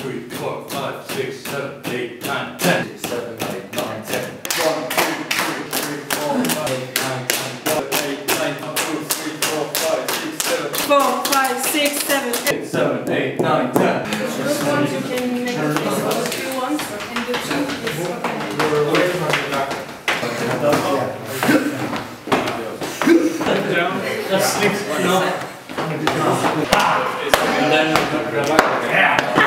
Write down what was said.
four, five, six, seven, eight, nine, ten. Six, seven, eight, nine, ten. One, two, three, three, four, five, eight, nine, ten. One, eight, nine, one, two, three, four, five, six, seven, Four, five, six, seven, eight. six, seven, eight, nine, ten. Those ones you can make a piece of the two ones, and the two is okay. That's six. No. And then. Yeah.